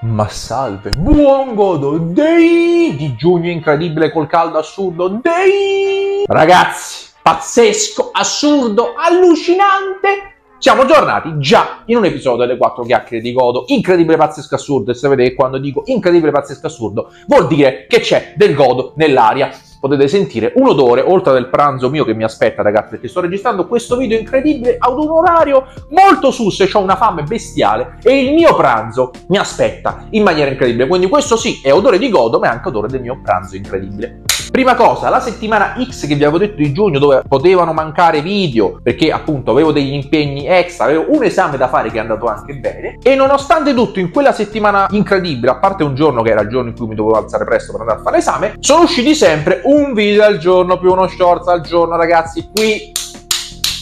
Ma salve, buon godo dei di giugno incredibile col caldo assurdo dei ragazzi, pazzesco, assurdo, allucinante. Siamo tornati già in un episodio delle quattro chiacchiere di godo, incredibile, pazzesco, assurdo. E sapete che quando dico incredibile, pazzesco, assurdo, vuol dire che c'è del godo nell'aria potete sentire un odore oltre del pranzo mio che mi aspetta ragazzi perché sto registrando questo video incredibile ad un orario molto sus e ho una fame bestiale e il mio pranzo mi aspetta in maniera incredibile. Quindi questo sì è odore di godo ma è anche odore del mio pranzo incredibile Prima cosa, la settimana X che vi avevo detto di giugno dove potevano mancare video perché appunto avevo degli impegni extra, avevo un esame da fare che è andato anche bene e nonostante tutto in quella settimana incredibile, a parte un giorno che era il giorno in cui mi dovevo alzare presto per andare a fare l'esame, sono usciti sempre un video al giorno più uno shorts al giorno ragazzi, qui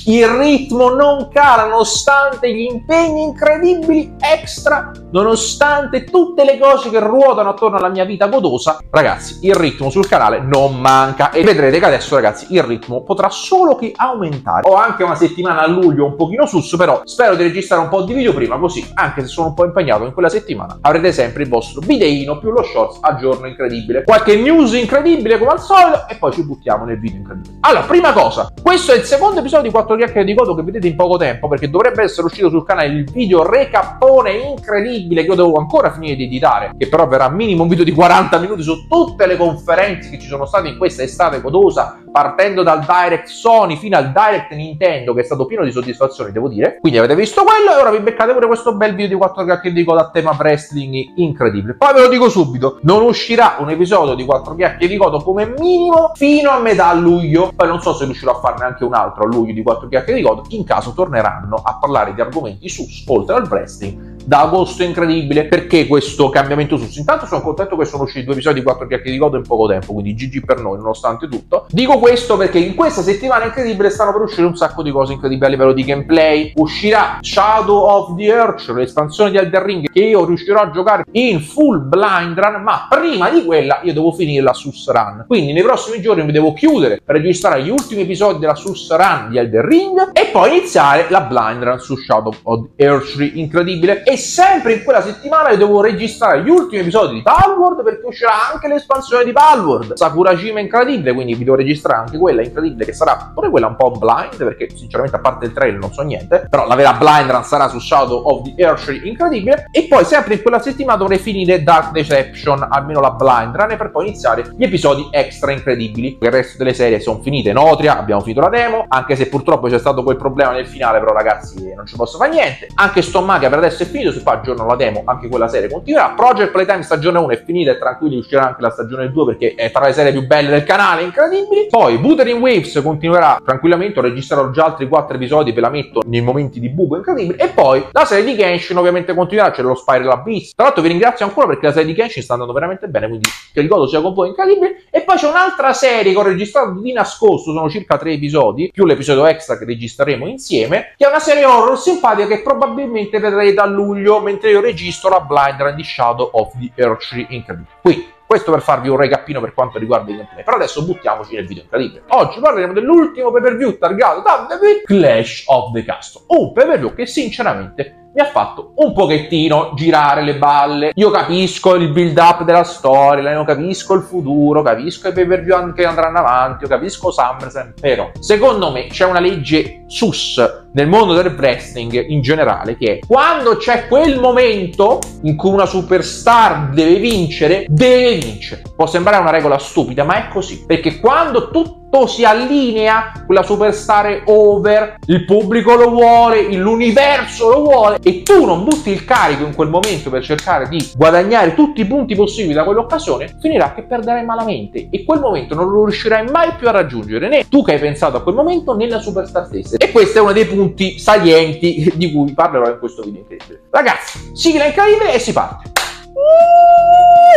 il ritmo non cala nonostante gli impegni incredibili extra, nonostante tutte le cose che ruotano attorno alla mia vita godosa. Ragazzi, il ritmo sul canale non manca e vedrete che adesso, ragazzi, il ritmo potrà solo che aumentare. Ho anche una settimana a luglio un pochino sus, però spero di registrare un po' di video prima, così, anche se sono un po' impegnato in quella settimana, avrete sempre il vostro videino più lo shorts a giorno incredibile. Qualche news incredibile come al solito e poi ci buttiamo nel video incredibile. Allora, prima cosa, questo è il secondo episodio di 4 quattro chiacchiere di godo che vedete in poco tempo perché dovrebbe essere uscito sul canale il video recappone incredibile che io devo ancora finire di editare che però verrà minimo un video di 40 minuti su tutte le conferenze che ci sono state in questa estate godosa partendo dal Direct Sony fino al Direct Nintendo che è stato pieno di soddisfazioni devo dire. Quindi avete visto quello e ora vi beccate pure questo bel video di 4 chiacchiere di godo a tema wrestling incredibile. Poi ve lo dico subito non uscirà un episodio di 4 chiacchiere di godo come minimo fino a metà luglio. Poi non so se riuscirò a farne anche un altro a luglio di 4 quattro chiacchiere di God, in caso torneranno a parlare di argomenti sus, oltre al wrestling, da agosto incredibile. Perché questo cambiamento sus? Intanto sono contento che sono usciti due episodi di 4 chiacchiere di God in poco tempo, quindi GG per noi nonostante tutto. Dico questo perché in questa settimana incredibile stanno per uscire un sacco di cose incredibili a livello di gameplay. Uscirà Shadow of the Earth, l'espansione di Elden Ring, che io riuscirò a giocare in full blind run, ma prima di quella io devo finire la sus run. Quindi nei prossimi giorni mi devo chiudere per registrare gli ultimi episodi della sus run di Elden Ring e poi iniziare la blind run su Shadow of the Earth incredibile. E e sempre in quella settimana io devo registrare gli ultimi episodi di Palworld perché uscirà anche l'espansione di Palworld. Sakurajima incredibile quindi vi devo registrare anche quella incredibile che sarà pure quella un po' blind perché sinceramente a parte il trailer non so niente. Però la vera blind run sarà su Shadow of the Earth incredibile. E poi sempre in quella settimana dovrei finire Dark Deception almeno la blind run per poi iniziare gli episodi extra incredibili. Il resto delle serie sono finite Notria abbiamo finito la demo anche se purtroppo c'è stato quel problema nel finale però ragazzi non ci posso fare niente. Anche Stommaga per adesso è finito video, si fa aggiorno la demo, anche quella serie continuerà. Project Playtime stagione 1 è finita e tranquilli uscirà anche la stagione 2 perché è tra le serie più belle del canale, incredibili. Poi Wuthering Waves continuerà tranquillamente, ho registrato già altri 4 episodi, ve la metto nei momenti di buco incredibili. E poi la serie di Genshin ovviamente continuerà, c'è lo Spiral Abyss. Tra l'altro vi ringrazio ancora perché la serie di Genshin sta andando veramente bene, quindi che il godo sia con voi incredibile. E poi c'è un'altra serie che ho registrato di nascosto, sono circa 3 episodi, più l'episodio extra che registreremo insieme, che è una serie horror simpatica che probabilmente vedrete a luglio, mentre io registro la blind run di Shadow of the Earthtree Incredibile. Qui, questo per farvi un recappino per quanto riguarda i gameplay. Però adesso buttiamoci nel video incredibile. Oggi parleremo dell'ultimo pay per view targato da WWE Clash of the Castle. Un pay per view che sinceramente mi ha fatto un pochettino girare le balle. Io capisco il build up della storia, capisco il futuro, capisco i pay per view che andranno avanti, capisco SummerSlam, però secondo me c'è una legge sus nel mondo del wrestling in generale che è quando c'è quel momento in cui una superstar deve vincere, deve vincere. Può sembrare una regola stupida, ma è così, perché quando tutto si allinea, quella superstar è over, il pubblico lo vuole, l'universo lo vuole e tu non butti il carico in quel momento per cercare di guadagnare tutti i punti possibili da quell'occasione, finirà che perderai malamente e quel momento non lo riuscirai mai più a raggiungere né tu che hai pensato a quel momento né la superstar stessa. E questo è uno dei punti salienti di cui parlerò in questo video incredibile. Ragazzi, sigla incredibile e si parte.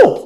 Uh!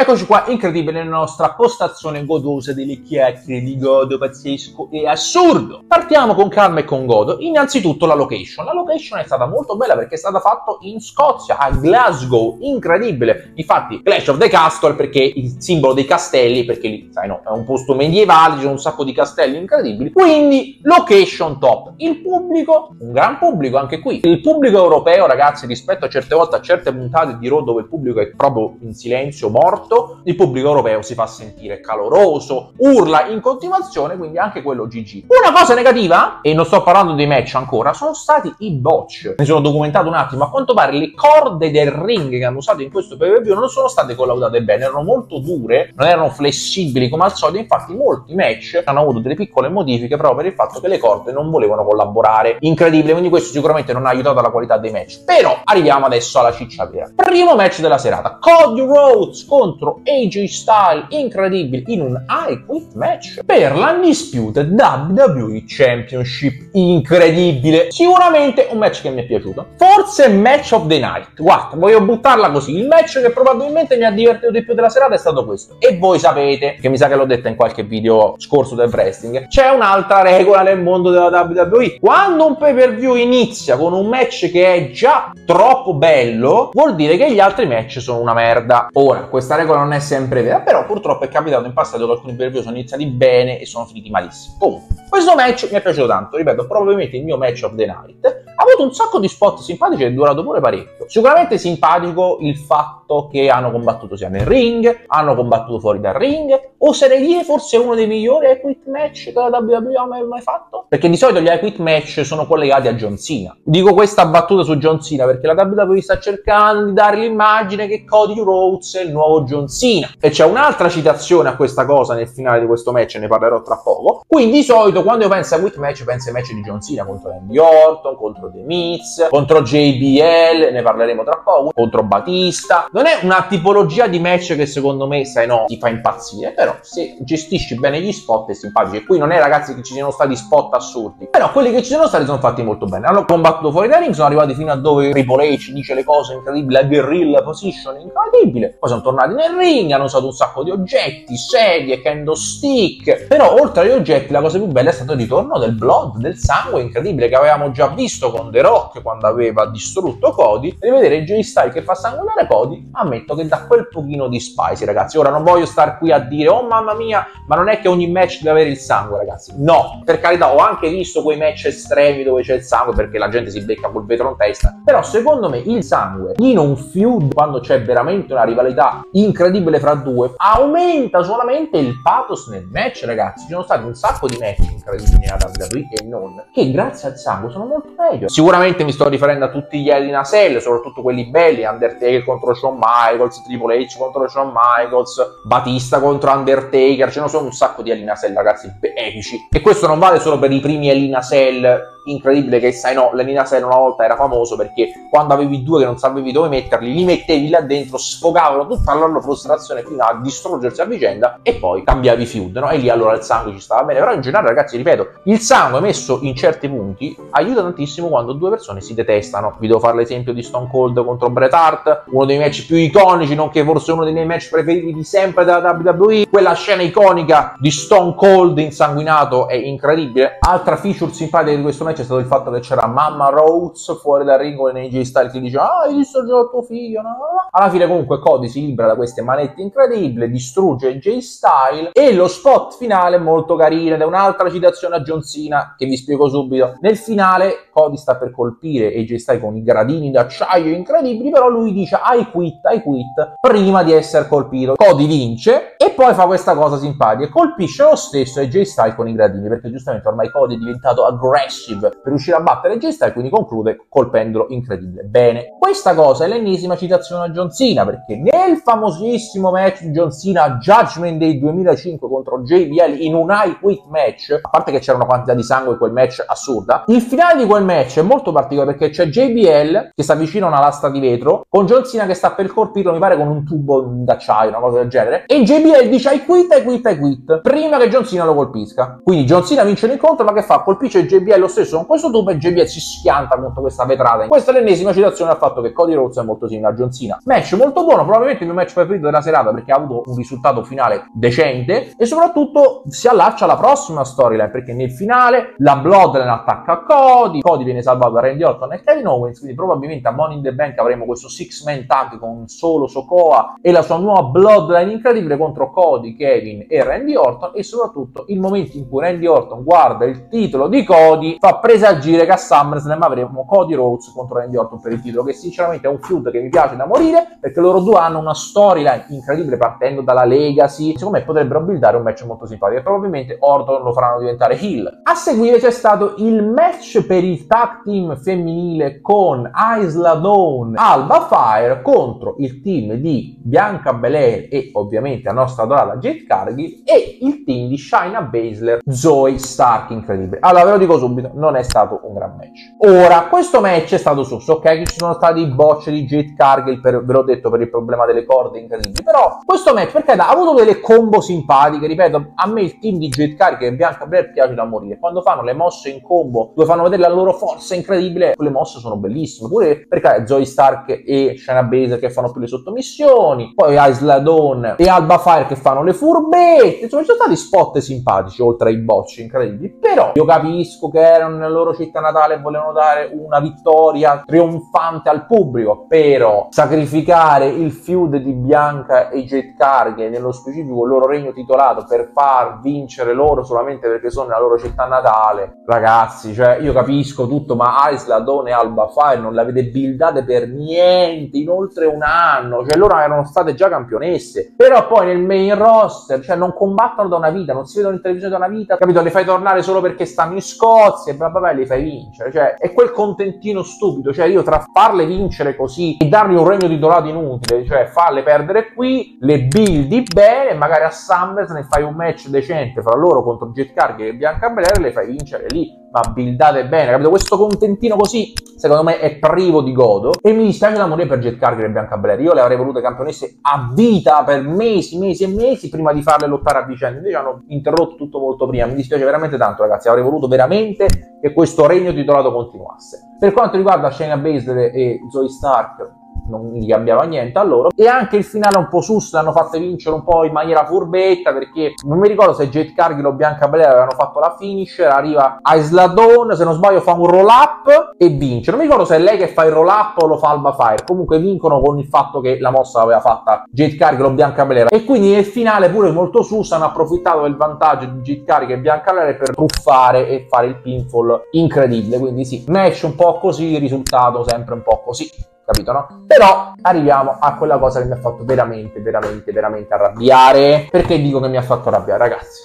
Eccoci qua, incredibile nella nostra postazione godosa delle chiacchiere di godo pazzesco e assurdo. Partiamo con calma e con godo. Innanzitutto la location. La location è stata molto bella perché è stata fatta in Scozia, a Glasgow, incredibile. Infatti Clash of the Castle perché il simbolo dei castelli, perché lì, sai no, è un posto medievale, sono un sacco di castelli incredibili. Quindi location top. Il pubblico, un gran pubblico anche qui. Il pubblico europeo, ragazzi, rispetto a certe volte a certe puntate di Raw dove il pubblico è proprio in silenzio, morto, il pubblico europeo si fa sentire caloroso, urla in continuazione, quindi anche quello GG. Una cosa negativa, e non sto parlando dei match ancora, sono stati i botch. Mi sono documentato un attimo, a quanto pare le corde del ring che hanno usato in questo PvP non sono state collaudate bene, erano molto dure, non erano flessibili come al solito, infatti molti match hanno avuto delle piccole modifiche proprio per il fatto che le corde non volevano collaborare. Incredibile, quindi questo sicuramente non ha aiutato la qualità dei match. Però arriviamo adesso alla ciccia vera. Primo match della serata, Cody Rhodes contro AJ Styles, incredibile, in un I Quit match per l'Undisputed WWE Championship, incredibile. Sicuramente un match che mi è piaciuto. Forse match of the night. Guarda, voglio buttarla così. Il match che probabilmente mi ha divertito di più della serata è stato questo. E voi sapete, che mi sa che l'ho detta in qualche video scorso del wrestling, c'è un'altra regola nel mondo della WWE. Quando un pay per view inizia con un match che è già troppo bello, vuol dire che gli altri match sono una merda. Ora, questa regola non è sempre vera, però purtroppo è capitato in passato che alcuni pay sono iniziati bene e sono finiti malissimo. Comunque, questo match mi è piaciuto tanto, ripeto, probabilmente il mio match of the night. Ha avuto un sacco di spot simpatici e è durato pure parecchio. Sicuramente simpatico il fatto che hanno combattuto sia nel ring, hanno combattuto fuori dal ring, oserei dire forse uno dei migliori equit match che la WWE ha mai, mai fatto? Perché di solito gli equit match sono collegati a John Cena. Dico questa battuta su John Cena perché la WWE sta cercando di dare l'immagine che Cody Rhodes è il nuovo John Cena. E c'è un'altra citazione a questa cosa nel finale di questo match, ne parlerò tra poco. Quindi di solito quando io penso a quit match penso ai match di John Cena contro Randy Orton, contro The Miz, contro JBL, ne parleremo tra poco, contro Batista. Non è una tipologia di match che secondo me, sai no, ti fa impazzire, però se gestisci bene gli spot è simpatico. E qui non è ragazzi che ci siano stati spot assurdi, però quelli che ci sono stati sono fatti molto bene. Hanno combattuto fuori dai ring, sono arrivati fino a dove Triple H dice le cose incredibili, la guerrilla position incredibile. Poi sono tornati nel ring, hanno usato un sacco di oggetti, sedie, candlestick. Però oltre agli oggetti la cosa più bella è stato il ritorno del blood, del sangue incredibile che avevamo già visto con The Rock quando aveva distrutto Cody. Rivedere Jay Styles che fa sanguinare Cody, ammetto che dà quel pochino di spicy ragazzi. Ora non voglio star qui a dire oh mamma mia, ma non è che ogni match deve avere il sangue ragazzi. No, per carità ho anche visto quei match estremi dove c'è il sangue perché la gente si becca col vetro in testa. Però secondo me il sangue in un feud quando c'è veramente una rivalità incredibile fra due aumenta solamente il pathos nel match ragazzi. Ci sono stati un sacco di match incredibili nella WWE e non che grazie al sangue sono molto meglio. Sicuramente mi sto riferendo a tutti gli Hell in a Cell, soprattutto quelli belli, Undertaker contro Shawn Michaels, Triple H contro Shawn Michaels, Batista contro Undertaker, ce ne sono un sacco di Hell in a Cell ragazzi epici. E questo non vale solo per i primi Hell in a Cell incredibile che sai no, l'Elina Sen una volta era famoso perché quando avevi due che non sapevi dove metterli, li mettevi là dentro, sfogavano tutta la loro frustrazione fino a distruggersi a vicenda e poi cambiavi feud, no? E lì allora il sangue ci stava bene. Però in generale, ragazzi, ripeto, il sangue messo in certi punti aiuta tantissimo quando due persone si detestano. Vi devo fare l'esempio di Stone Cold contro Bret Hart, uno dei match più iconici, nonché forse uno dei miei match preferiti di sempre della WWE. Quella scena iconica di Stone Cold insanguinato è incredibile. Altra feature simpatica di questo match è stato il fatto che c'era Mamma Rhodes fuori dal ring con AJ Styles che dice ah hai distruggerò tuo figlio no, alla fine comunque Cody si libera da queste manette incredibili distrugge AJ Styles e lo spot finale è molto carino ed è un'altra citazione a John Cena che vi spiego subito. Nel finale Cody sta per colpire AJ Styles con i gradini d'acciaio incredibili però lui dice I quit I quit prima di essere colpito. Cody vince poi fa questa cosa simpatica colpisce lo stesso AJ Styles con i gradini perché giustamente ormai Cody è diventato aggressive per riuscire a battere Jay Styles, quindi conclude colpendolo incredibile bene. Questa cosa è l'ennesima citazione a John Cena, perché nel famosissimo match di John Cena Judgment Day 2005 contro JBL in un I Quit match, a parte che c'era una quantità di sangue in quel match assurda, il finale di quel match è molto particolare perché c'è JBL che sta vicino a una lastra di vetro, con John Cena che sta per colpirlo, mi pare con un tubo d'acciaio, una cosa del genere, e JBL dice I quit, I quit, I quit, prima che John Cena lo colpisca. Quindi John Cena vince l'incontro, ma che fa? Colpisce JBL lo stesso con questo tubo e JBL si schianta contro questa vetrata. Questa è l'ennesima citazione al fatto che Cody Rhodes è molto simile a John Cena. Match molto buono, probabilmente il mio match preferito della serata perché ha avuto un risultato finale decente e soprattutto si allaccia alla prossima storyline perché nel finale la Bloodline attacca Cody, Cody viene salvato da Randy Orton e Kevin Owens, quindi probabilmente a Money in the Bank avremo questo six man tag con solo Sokoa e la sua nuova Bloodline incredibile contro Cody, Kevin e Randy Orton e soprattutto il momento in cui Randy Orton guarda il titolo di Cody fa presagire che a SummerSlam avremo Cody Rhodes contro Randy Orton per il titolo che sinceramente è un feud che mi piace da morire perché loro due hanno una storyline incredibile partendo dalla Legacy. Secondo me potrebbero buildare un match molto simpatico e probabilmente Orton lo faranno diventare heel. A seguire c'è stato il match per il tag team femminile con Isla Dawn Alba Fire contro il team di Bianca Belair e ovviamente la nostra adorata Jade Cargill e il team di Shayna Baszler Zoe Stark incredibile. Allora ve lo dico subito non è stato un gran match. Ora questo match è stato su ok? Ci sono stati bocce di Jade Cargill per, ve l'ho detto per il problema delle corde incredibili però questo match perché ha avuto delle combo simpatiche ripeto a me il team di Jade Cargill e Bianca Belair piace da morire. Quando fanno le mosse in combo dove fanno vedere la loro forza incredibile quelle mosse sono bellissime. Pure perché Zoe Stark e Shayna Baszler che fanno più le sottomissioni poi Isla Dawn e Alba Fire che fanno le furbette insomma ci sono stati spot simpatici oltre ai bocci incredibili. Però io capisco che erano nella loro città natale e volevano dare una vittoria trionfante al pubblico però sacrificare il feud di Bianca e Jet Carghe nello specifico il loro regno titolato per far vincere loro solamente perché sono nella loro città natale ragazzi cioè io capisco tutto ma Isla Dawn e Alba Fire non l'avete buildate per niente in oltre un anno cioè loro erano state già campionesse. Però poi nel main roster cioè non combattono da una vita non si vedono in televisione da una vita capito? Le fai tornare solo perché stanno in Scozia e bla bla bla li fai vincere cioè è quel contentino stupido cioè io tra farle vincere così e dargli un regno titolato inutile cioè farle perdere qui le buildi bene magari a SummerSlam ne fai un match decente fra loro contro Jet Cargill e Bianca Belair e le fai vincere lì ma buildate bene, capito? Questo contentino così, secondo me, è privo di godo. E mi dispiace da morire per Jet Cargill e Bianca Belair. Io le avrei volute campionesse a vita per mesi, mesi e mesi prima di farle lottare a vicenda. Invece hanno interrotto tutto molto prima. Mi dispiace veramente tanto, ragazzi. Avrei voluto veramente che questo regno titolato continuasse. Per quanto riguarda Shayna Baszler e Zoe Stark, non gli cambiava niente a loro. E anche il finale un po' sus l'hanno fatte vincere un po' in maniera furbetta perché non mi ricordo se Jade Cargill o Bianca Belair avevano fatto la finisher arriva Isla Dawn se non sbaglio fa un roll up e vince. Non mi ricordo se è lei che fa il roll up o lo fa Alba Fire. Comunque vincono con il fatto che la mossa l'aveva fatta Jade Cargill o Bianca Belair. E quindi nel finale pure molto sus hanno approfittato del vantaggio di Jade Cargill e Bianca Belair per truffare e fare il pinfall incredibile. Quindi sì match un po' così risultato sempre un po' così. Capito no? Però arriviamo a quella cosa che mi ha fatto veramente, veramente, veramente arrabbiare. Perché dico che mi ha fatto arrabbiare, ragazzi?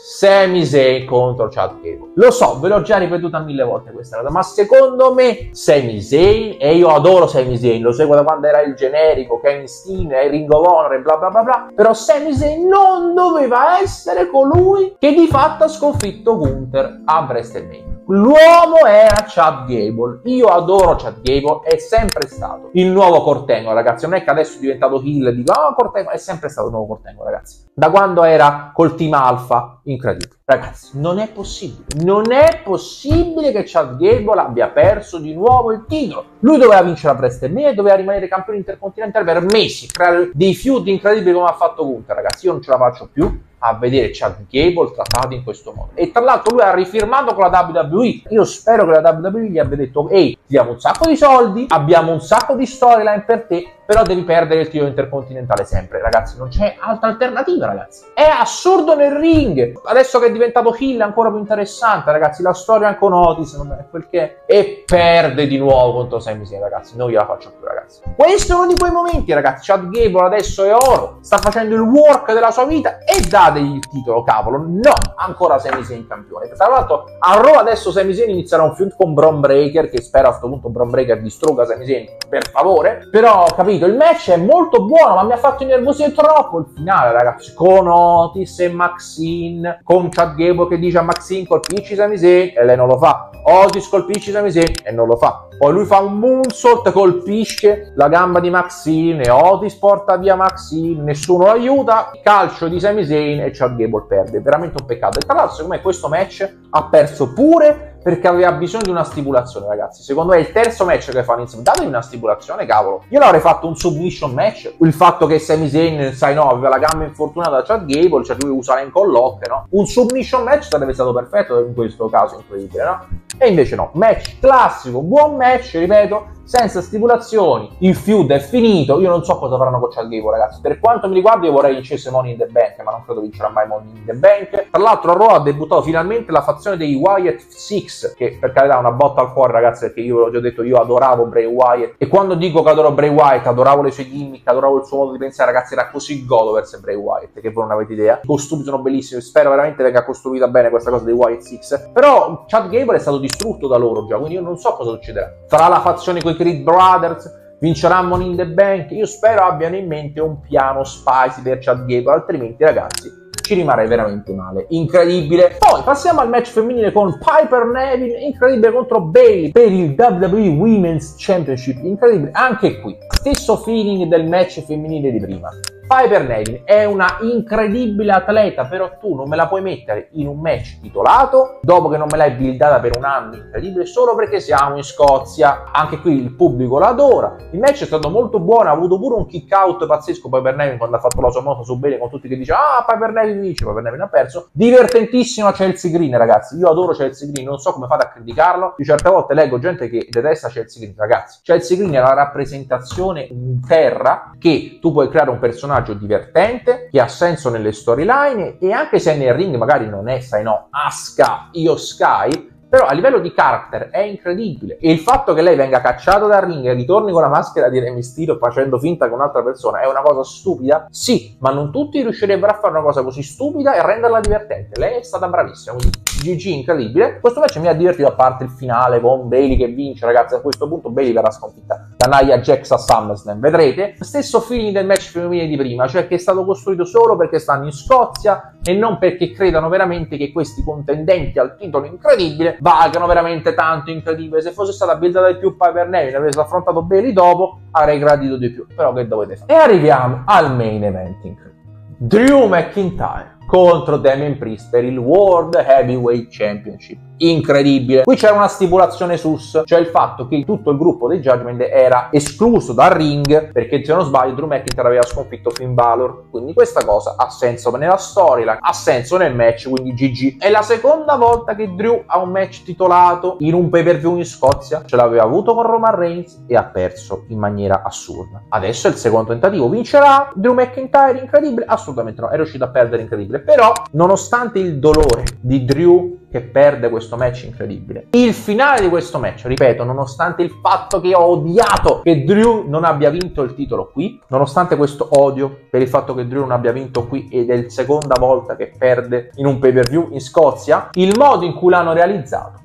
Zayn contro Chad Gable. Lo so, ve l'ho già ripetuta mille volte questa cosa, ma secondo me Sami Zayn, e io adoro Sami Zayn, lo seguo da quando era il generico, Kenny Steen, Ring of Honor e bla bla bla bla, però Sami Zayn non doveva essere colui che di fatto ha sconfitto Gunther a WrestleMania. L'uomo era Chad Gable. Io adoro Chad Gable, è sempre stato il nuovo Cortengo, ragazzi. Non è che adesso è diventato heel e dico, oh, Cortengo, è sempre stato il nuovo Cortengo, ragazzi. Da quando era col team Alpha, incredibile. Ragazzi, non è possibile. Non è possibile che Chad Gable abbia perso di nuovo il titolo. Lui doveva vincere la WrestleMania e doveva rimanere campione intercontinentale per mesi, creare dei feud incredibili come ha fatto Gunther, ragazzi. Io non ce la faccio più a vedere Chad Gable trattato in questo modo. E tra l'altro lui ha rifirmato con la WWE. Io spero che la WWE gli abbia detto ehi, ti diamo un sacco di soldi, abbiamo un sacco di storyline per te, però devi perdere il titolo intercontinentale sempre, ragazzi. Non c'è altra alternativa, ragazzi. È assurdo nel ring. Adesso che è diventato Hill è ancora più interessante, ragazzi. La storia con Otis non è quel che è. E perde di nuovo contro Sami Zayn, ragazzi. Non gliela faccio più, ragazzi. Questo è uno di quei momenti, ragazzi. Chad Gable adesso è oro. Sta facendo il work della sua vita e dà dategli il titolo, cavolo. No, ancora Sami Zayn campione. Tra l'altro, a Raw adesso Sami Zayn inizierà un feud con Bron Breaker, che spero a questo punto Bron Breaker distrugga Sami Zayn, per favore. Però, capito, il match è molto buono, ma mi ha fatto innervosire troppo il finale, ragazzi. Con Otis e Maxine, con Chad Gable che dice a Maxine colpisci Sami Zayn, e lei non lo fa. Otis colpisci Sami Zayn, e non lo fa. Poi lui fa un moonsault, colpisce la gamba di Maxine, Otis porta via Maxine, nessuno lo aiuta, calcio di Sami Zayn e Chad Gable perde. Veramente un peccato. E tra l'altro, secondo me, questo match ha perso pure perché aveva bisogno di una stipulazione, ragazzi. Secondo me è il terzo match che fanno insieme. Datevi una stipulazione, cavolo. Io l'avrei fatto un submission match. Il fatto che Sami Zayn, sai no, aveva la gamba infortunata da Chad Gable, cioè lui usa le colloque, no? Un submission match sarebbe stato perfetto in questo caso, incredibile, no? E invece no, match classico, buon match, ripeto, senza stipulazioni. Il feud è finito. Io non so cosa faranno con Chad Gable, ragazzi. Per quanto mi riguarda, io vorrei vincesse Money in the Bank, ma non credo vincerà mai Money in the Bank. Tra l'altro, a Raw ha debuttato finalmente la fazione dei Wyatt Six, che per carità è una botta al cuore, ragazzi, perché io ve l'ho già detto, io adoravo Bray Wyatt. E quando dico che adoro Bray Wyatt, adoravo le sue gimmick, adoravo il suo modo di pensare, ragazzi, era così godo verso Bray Wyatt, che voi non avete idea. I costumi sono bellissimi, spero veramente venga costruita bene questa cosa dei Wyatt Six. Però Chad Gable è stato distrutto da loro già, quindi io non so cosa succederà. Tra la fazione con i Creed Brothers, vincerà Money in the Bank. Io spero abbiano in mente un piano spicy per Chad Gable, altrimenti, ragazzi, ci rimarrei veramente male. Incredibile. Poi passiamo al match femminile con Piper Neville, incredibile contro Bailey per il WWE Women's Championship. Incredibile, anche qui. Stesso feeling del match femminile di prima. Piper Neville è una incredibile atleta, però tu non me la puoi mettere in un match titolato dopo che non me l'hai buildata per un anno incredibile solo perché siamo in Scozia. Anche qui il pubblico la adora. Il match è stato molto buono, ha avuto pure un kick out pazzesco Piper Neville quando ha fatto la sua moto su bene con tutti che dicevano ah Piper Neville vince, Piper Neville ha perso. Divertentissimo Chelsea Green ragazzi, io adoro Chelsea Green, non so come fate a criticarlo. Io certe volte leggo gente che detesta Chelsea Green, ragazzi. Chelsea Green è la rappresentazione in terra che tu puoi creare un personaggio personaggio divertente, che ha senso nelle storyline e anche se nel ring magari non è, sai no, Aska, Io Sky, però a livello di character è incredibile. E il fatto che lei venga cacciata dal ring e ritorni con la maschera di Re Mysterio facendo finta che un'altra persona è una cosa stupida? Sì, ma non tutti riuscirebbero a fare una cosa così stupida e renderla divertente. Lei è stata bravissima, quindi GG incredibile. Questo match mi ha divertito a parte il finale con Bailey che vince, ragazzi. A questo punto Bailey verrà sconfitta da Nia Jax a SummerSlam, vedrete? Stesso feeling del match femminile di prima, cioè che è stato costruito solo perché stanno in Scozia e non perché credano veramente che questi contendenti al titolo incredibile valgano veramente tanto incredibile. Se fosse stata buildata di più Piper Neville avesse affrontato Bailey dopo, avrei gradito di più. Però che dovete fare? E arriviamo al main event incredibile. Drew McIntyre contro Damien Priest per il World Heavyweight Championship incredibile. Qui c'era una stipulazione sus, cioè il fatto che tutto il gruppo dei Judgment era escluso dal ring perché se non sbaglio Drew McIntyre aveva sconfitto Finn Balor, quindi questa cosa ha senso nella storyline, ha senso nel match, quindi GG. È la seconda volta che Drew ha un match titolato in un pay-per-view in Scozia, ce l'aveva avuto con Roman Reigns e ha perso in maniera assurda. Adesso è il secondo tentativo, vincerà Drew McIntyre, incredibile? Assolutamente no, è riuscito a perdere incredibile, però nonostante il dolore di Drew che perde questo match incredibile. Il finale di questo match, ripeto, nonostante il fatto che ho odiato che Drew non abbia vinto il titolo qui, nonostante questo odio per il fatto che Drew non abbia vinto qui ed è la seconda volta che perde in un pay per view in Scozia, il modo in cui l'hanno realizzato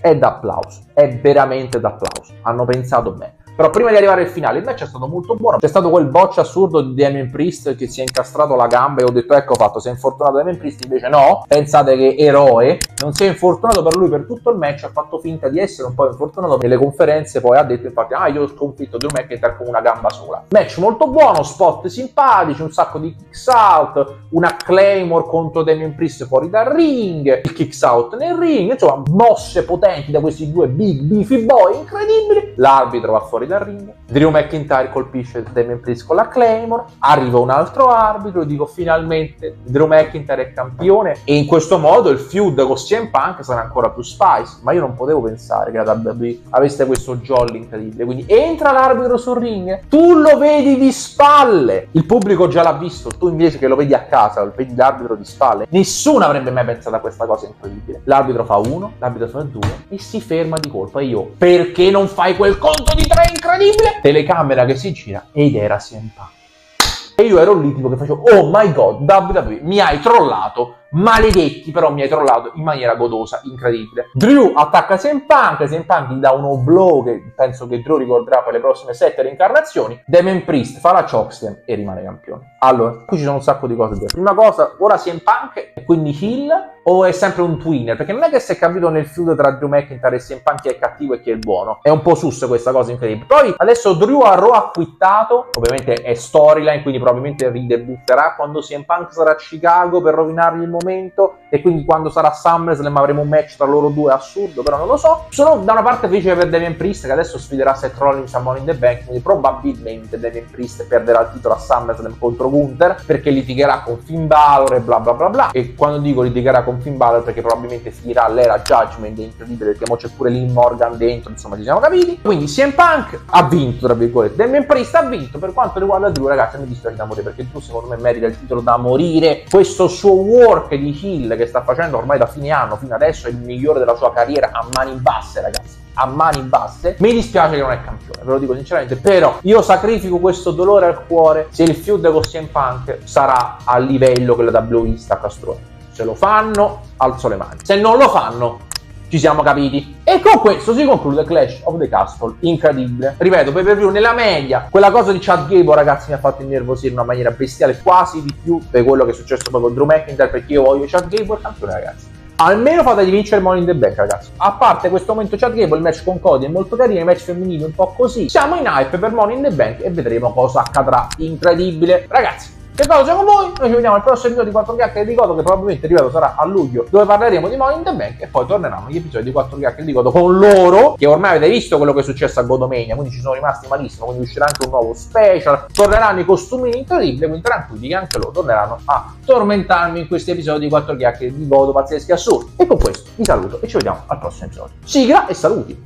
è d'applauso, è veramente d'applauso. Hanno pensato bene. Però prima di arrivare al finale il match è stato molto buono. C'è stato quel boccio assurdo di Damien Priest che si è incastrato la gamba e ho detto ecco fatto, si è infortunato Damien Priest, invece no. Pensate che eroe non si è infortunato per lui per tutto il match, ha fatto finta di essere un po' infortunato. Nelle conferenze poi ha detto infatti ah io ho sconfitto Drew McIntyre con una gamba sola. Match molto buono, spot simpatici, un sacco di kicks out, una Claymore contro Damien Priest fuori dal ring, il kicks out nel ring, insomma mosse potenti da questi due big beefy boy incredibili. L'arbitro va fuori fuori dal ring. Drew McIntyre colpisce Damien Priest con la Claymore. Arriva un altro arbitro dico finalmente Drew McIntyre è campione. E in questo modo il feud con CM Punk sarà ancora più spice. Ma io non potevo pensare che la WWE avesse questo jolly incredibile. Quindi entra l'arbitro sul ring, tu lo vedi di spalle. Il pubblico già l'ha visto, tu invece che lo vedi a casa, lo vedi l'arbitro di spalle. Nessuno avrebbe mai pensato a questa cosa incredibile. L'arbitro fa uno, l'arbitro fa due e si ferma di colpa. E io, perché non fai quel conto di tre incredibile, telecamera che si gira ed era CM. E io ero lì tipo che facevo, oh my god, WWE, mi hai trollato Maledetti, però mi hai trollato in maniera godosa, incredibile. Drew attacca CM Punk, CM Punk gli dà uno blow che penso che Drew ricorderà per le prossime sette reincarnazioni. Damon Priest fa la chokeslam e rimane campione. Allora, qui ci sono un sacco di cose. Prima cosa, ora CM Punk è quindi heel o è sempre un twinner? Perché non è che si è capito nel feud tra Drew McIntyre e CM Punk chi è cattivo e chi è buono. È un po' sus questa cosa incredibile. Poi adesso Drew ha quittato, ovviamente è storyline, quindi probabilmente ridebutterà quando CM Punk sarà a Chicago per rovinargli il momento momento e quindi quando sarà SummerSlam avremo un match tra loro due assurdo, però non lo so. Sono da una parte felice per Damian Priest che adesso sfiderà Seth Rollins a Money in the Bank, quindi probabilmente Damian Priest perderà il titolo a SummerSlam contro Gunther perché litigherà con Finn Balor e bla bla bla bla. E quando dico litigherà con Finn Balor perché probabilmente finirà l'era Judgment, è incredibile perché mo c'è pure Lynn Morgan dentro, insomma ci siamo capiti. Quindi CM Punk ha vinto, tra virgolette, Damian Priest ha vinto per quanto riguarda Drew, ragazzi, mi dispiace da morire perché Drew secondo me merita il titolo da morire. Questo suo work di Hill che sta facendo ormai da fine anno fino adesso è il migliore della sua carriera a mani basse, ragazzi a mani basse. Mi dispiace che non è campione, ve lo dico sinceramente, però io sacrifico questo dolore al cuore se il feud con CM Punk sarà a livello che la WWE sta costruendo. Se lo fanno, alzo le mani. Se non lo fanno, ci siamo capiti. E con questo si conclude Clash of the Castle, incredibile. Ripeto, per view nella media, quella cosa di Chad Gable ragazzi mi ha fatto innervosire in una maniera bestiale, quasi di più di quello che è successo poi con Drew McIntyre, perché io voglio Chad Gable campione ragazzi. Almeno fategli vincere Money in the Bank, ragazzi. A parte questo momento Chad Gable, il match con Cody è molto carino, il match femminile un po' così. Siamo in hype per Money in the Bank e vedremo cosa accadrà. Incredibile. Ragazzi, che cosa siamo voi? Noi ci vediamo al prossimo video di 4 chiacchiere di Godo che probabilmente, ripeto, sarà a luglio dove parleremo di Money in the Bank e poi torneranno gli episodi di 4 chiacchiere di Godo con loro che ormai avete visto quello che è successo a Godomania quindi ci sono rimasti malissimo quindi uscirà anche un nuovo special. Torneranno i costumini incredibili quindi tranquilli che anche loro torneranno a tormentarmi in questi episodi di 4 chiacchiere di Godo pazzeschi assurdi. E con questo vi saluto e ci vediamo al prossimo episodio. Sigla e saluti